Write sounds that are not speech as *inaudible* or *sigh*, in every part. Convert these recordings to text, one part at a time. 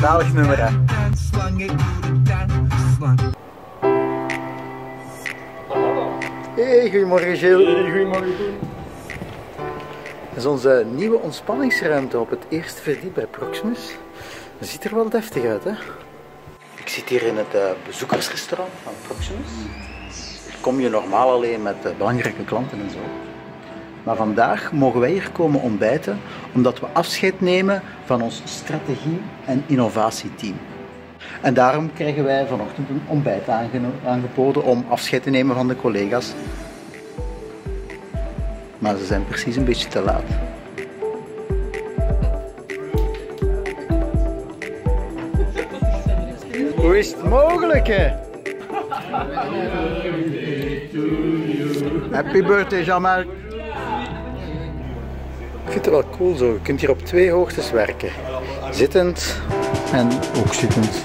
Zalig nummer, hè? Hey, goedemorgen Gilles. Hey, goedemorgen Dat is onze nieuwe ontspanningsruimte op het eerste verdiep bij Proximus. Het ziet er wel deftig uit, hè? Ik zit hier in het eh, bezoekersrestaurant van Proximus. Hier kom je normaal alleen met eh, belangrijke klanten en zo. Maar vandaag mogen wij hier komen ontbijten omdat we afscheid nemen van ons strategie- en innovatieteam. En daarom krijgen wij vanochtend een ontbijt aangeboden om afscheid te nemen van de collega's. Maar ze zijn precies een beetje te laat. Hoe is het mogelijk, hè? Happy birthday, Jean-Marc. Ik vind het wel cool zo. Je kunt hier op twee hoogtes werken. Zittend en ook zittend.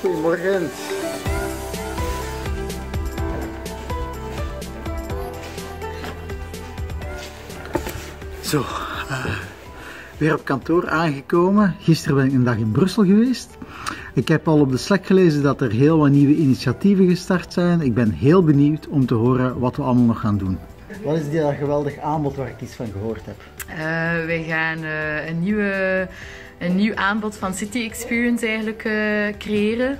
Goedemorgen. Zo, eh, weer op kantoor aangekomen. Gisteren ben ik een dag in Brussel geweest. Ik heb al op de Slack gelezen dat er heel wat nieuwe initiatieven gestart zijn. Ik ben heel benieuwd om te horen wat we allemaal nog gaan doen. Wat is die geweldig aanbod waar ik iets van gehoord heb? Eh, wij gaan eh, een, nieuwe, een nieuw aanbod van City Experience eigenlijk eh, creëren.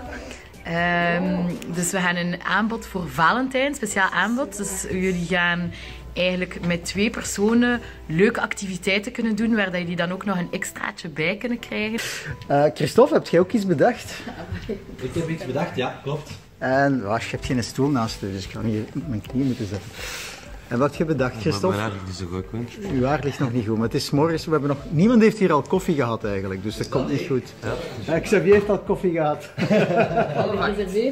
Ehm, dus we gaan een aanbod voor Valentijn, speciaal aanbod. Dus jullie gaan eigenlijk met twee personen leuke activiteiten kunnen doen, waar dat jullie dan ook nog een extraatje bij kunnen krijgen. Eh, Christophe, heb jij ook iets bedacht? Ik heb iets bedacht, ja, klopt. En was, je hebt geen stoel naast je, dus ik kan hier op mijn knieën moeten zetten. En wat heb je bedacht, Christophe? Maar eigenlijk is het zo goed? Uw haar ligt nog niet goed, maar het is 's morgens. We hebben nog... Niemand heeft hier al koffie gehad eigenlijk, dus dat komt niet goed. Ja. Xavier heeft al koffie gehad. *laughs*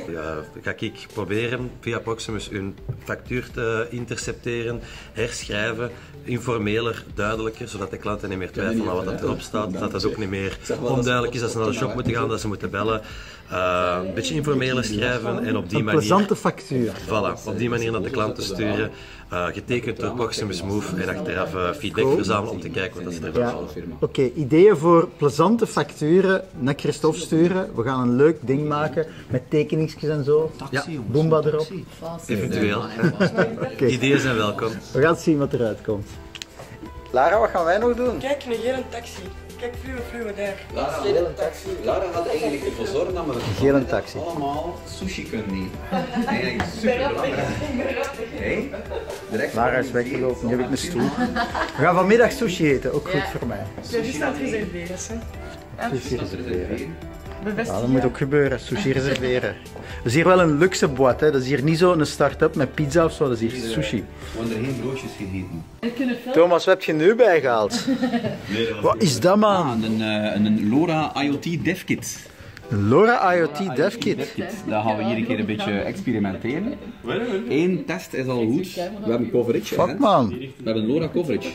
Ja, ga ik proberen via Proximus hun factuur te intercepteren, herschrijven, informeler, duidelijker, zodat de klanten niet meer twijfelen aan wat dat erop staat. Dat dat ook niet meer onduidelijk is dat ze naar de shop moeten gaan, dat ze moeten bellen. Uh, een beetje informeler schrijven en op die Een manier... plezante factuur. Voilà, op die manier naar de klanten sturen, uh, getekend door Proximus Move en achteraf uh, feedback verzamelen om te kijken wat dat er Ja. Oké, ideeën voor plezante facturen naar Christophe sturen. We gaan een leuk ding maken met tekeningsjes en zo. Ja, Boomba erop. eventueel. *laughs* Ideeën zijn welkom. We gaan zien wat eruit komt. Lara, wat gaan wij nog doen? Kijk, een gele taxi. Kijk, fluwe, fluwe daar. Lara, gele taxi. Lara had eigenlijk ervoor zorgen dat we het Gele taxi. allemaal sushi kunnen eten. *laughs* Eigenlijk super belangrijk. Hey, direct. Lara is weggelopen, nu heb ik mijn stoel. We gaan vanmiddag sushi eten, ook goed voor mij. Dus aan het reserveren, hè. Sushi reserveren. Ja, dat moet ook gebeuren, sushi reserveren. Dat is hier wel een luxe boîte, hè. dat is hier niet zo een start-up met pizza of zo, dat is hier sushi. We hebben er geen broodjes gegeten. Thomas, wat heb je nu bijgehaald? *laughs* Wat is dat man? Een, eh, een Lora IoT DevKit. Een Lora IoT DevKit. DevKit. Dat gaan we hier een keer een beetje experimenteren. Eén test is al goed. We hebben coverage. hè. Fuck man. We hebben Lora coverage.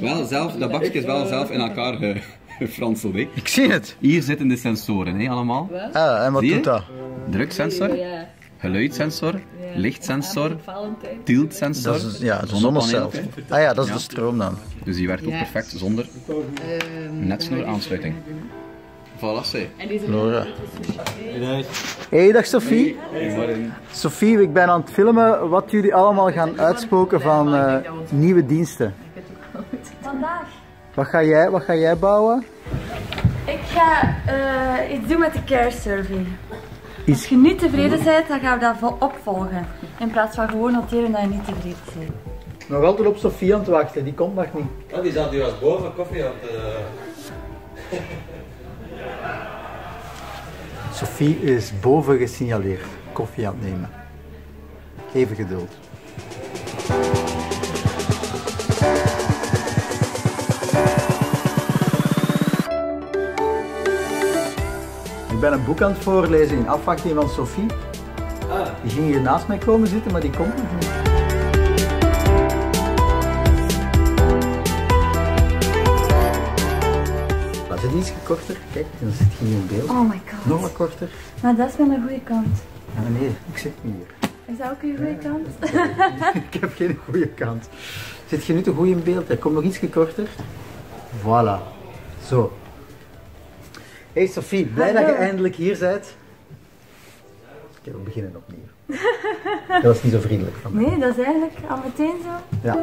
Wel zelf, dat bakje is wel zelf in elkaar ge- *laughs* gefranseld. hè. Ik zie het. Hier zitten de sensoren, hè, allemaal. Ah, en wat je? doet dat? Druksensor, geluidssensor, lichtsensor, Dat tiltsensor, is, ja, dat is zonnepaneel. zonnezelf. Ah ja, dat is de stroom dan. Dus die werkt ook perfect zonder netsnoer aansluiting. Voilà, zeg. Lora. Hey, dag Sophie. Sophie, ik ben aan het filmen wat jullie allemaal gaan uitspoken van eh, nieuwe diensten. Vandaag. Wat ga jij, wat ga jij bouwen? Ik ga eh, iets doen met de care survey. Als je niet tevreden bent, dan gaan we dat vol- opvolgen. In plaats van gewoon noteren dat je niet tevreden bent. Nog altijd op Sophie aan het wachten, die komt nog niet. Ja, die zat hier als boven koffie aan het... Sophie is boven gesignaleerd. Koffie aan het nemen. Even geduld. Ik ben een boek aan het voorlezen in afwachting van Sophie. Die ging hier naast mij komen zitten, maar die komt nog niet. Was het iets korter? Kijk, dan zit je hier in beeld. Oh my god. Nog wat korter. Maar dat is wel een goede kant. Ja, nee, ik zit niet hier. Is dat ook uw goede kant? *laughs* ik heb geen goede kant. Zit je nu te goed in beeld? Hij komt nog iets korter. Voilà. Zo. Hey Sophie, blij dat je eindelijk hier bent. Oké, we beginnen opnieuw. *laughs* Dat was niet zo vriendelijk van mij. Nee, dat is eigenlijk al meteen zo. Ja.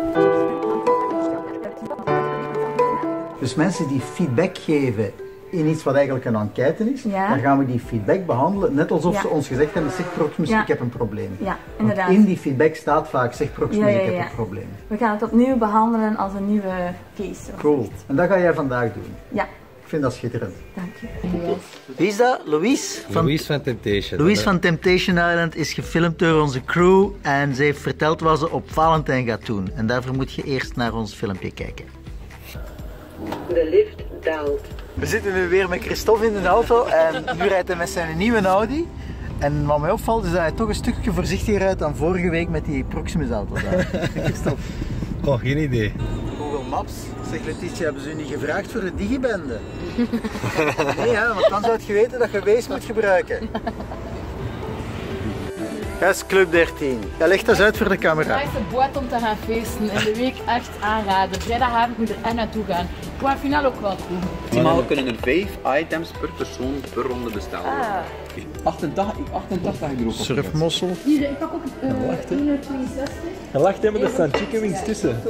Dus mensen die feedback geven in iets wat eigenlijk een enquête is, Ja. dan gaan we die feedback behandelen, net alsof Ja. ze ons gezegd hebben, zeg Proximus, Ja. ik heb een probleem. Ja, Want inderdaad. in die feedback staat vaak, zeg Proximus, ik heb een probleem. We gaan het opnieuw behandelen als een nieuwe case. Cool. En dat ga jij vandaag doen. Ja, Ik vind dat schitterend. dank je. Wie is dat? Louise? Van, Louise van Temptation. Louise van Temptation Island is gefilmd door onze crew en ze heeft verteld wat ze op Valentijn gaat doen. En daarvoor moet je eerst naar ons filmpje kijken. De lift daalt. We zitten nu weer met Christophe in de auto en nu rijdt hij met zijn nieuwe Audi. En wat mij opvalt is dat hij toch een stukje voorzichtiger rijdt dan vorige week met die Proximus auto daar. *laughs* Christophe. Oh, geen idee. Maps. Zeg Letitia, hebben ze u niet gevraagd voor de digibende? *laughs* nee, hè, want dan zou je weten dat je Waze moet gebruiken. Dat is Club 13. Ja, leg dat eens uit voor de camera. Nice boot om te gaan feesten. In de week echt aanraden. Vrijdagavond moet er echt naartoe gaan. Qua finaal ook wel cool. Maximaal kunnen er 5 items per persoon per ronde bestellen. Ah. 88, 88 heb ik er ook op. Surfmossel. Hier, ik pak ook uh, 162. Je lacht hè, maar er staan chicken wings tussen.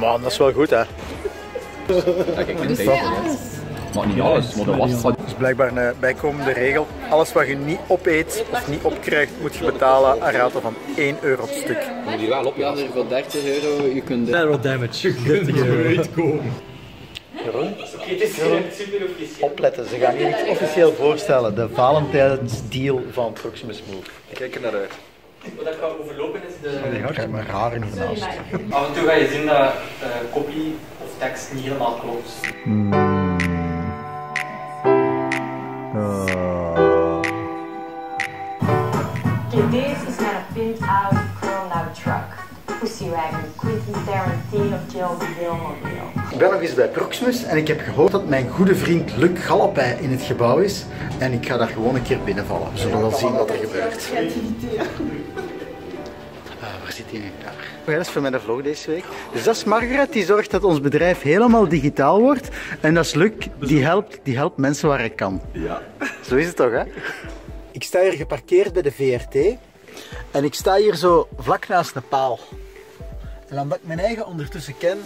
Man, dat is wel goed hè. *laughs* Ja, kijk, mijn tijd. Maar niet alles, maar de was Dat is blijkbaar een bijkomende regel. Alles wat je niet opeet of niet opkrijgt, moet je betalen aan rate van 1 euro op stuk. moet je wel op. Ja, voor 30 euro, je kunt... Zero damage. 30 euro. Opletten, ze gaan iets officieel voorstellen. De Valentijnsdeal van Proximus Move. Kijk er naar uit. Wat ik ga overlopen is de... Die krijgt me raar hiernaast. Af en toe ga je zien dat eh kopie of tekst niet helemaal klopt. Okay, Ik ben nog eens bij Proximus en ik heb gehoord dat mijn goede vriend Luc Gallopij in het gebouw is. En ik ga daar gewoon een keer binnenvallen. We zullen wel zien wat er gebeurt. Ah, waar zit hij nu? Daar. Oh ja, dat is voor mijn vlog deze week. Dus dat is Margaret, die zorgt dat ons bedrijf helemaal digitaal wordt. En dat is Luc, die helpt, die helpt mensen waar hij kan. Ja. Zo is het toch, hè? Ik sta hier geparkeerd bij de VRT. En ik sta hier zo vlak naast een paal. En omdat ik mijn eigen ondertussen ken,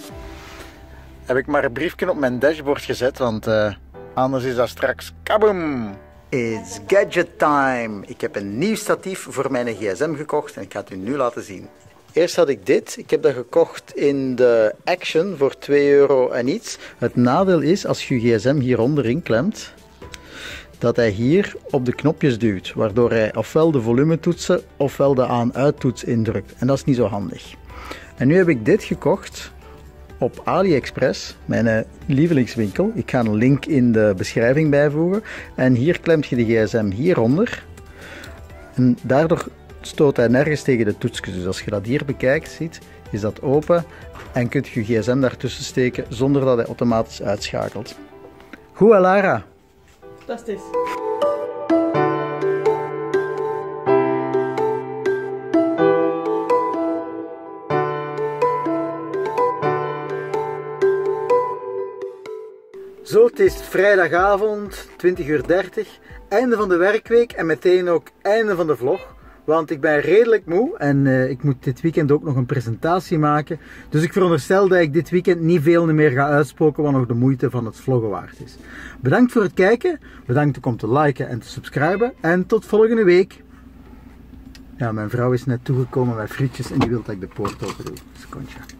heb ik maar een briefje op mijn dashboard gezet, want eh, anders is dat straks kaboom. It's gadget time. Ik heb een nieuw statief voor mijn gsm gekocht en ik ga het u nu laten zien. Eerst had ik dit. Ik heb dat gekocht in de Action voor 2 euro en iets. Het nadeel is, als je je gsm hier onderin klemt, dat hij hier op de knopjes duwt, waardoor hij ofwel de volumetoetsen ofwel de aan-uit toets indrukt. En dat is niet zo handig. En nu heb ik dit gekocht op AliExpress, mijn eh, lievelingswinkel. Ik ga een link in de beschrijving bijvoegen. En hier klemt je de gsm hieronder. En daardoor stoot hij nergens tegen de toetsjes. Dus als je dat hier bekijkt, ziet, is dat open. En kunt je je gsm daartussen steken zonder dat hij automatisch uitschakelt. Goed, Lara? Fantastisch. Zo, het is vrijdagavond, 20 uur 30, einde van de werkweek en meteen ook einde van de vlog. Want ik ben redelijk moe en eh, ik moet dit weekend ook nog een presentatie maken. Dus ik veronderstel dat ik dit weekend niet veel meer ga uitspoken wat nog de moeite van het vloggen waard is. Bedankt voor het kijken, bedankt om te liken en te subscriben en tot volgende week. Ja, mijn vrouw is net toegekomen met frietjes en die wil dat ik de poort open doe. Secondje.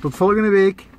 Tot volgende week.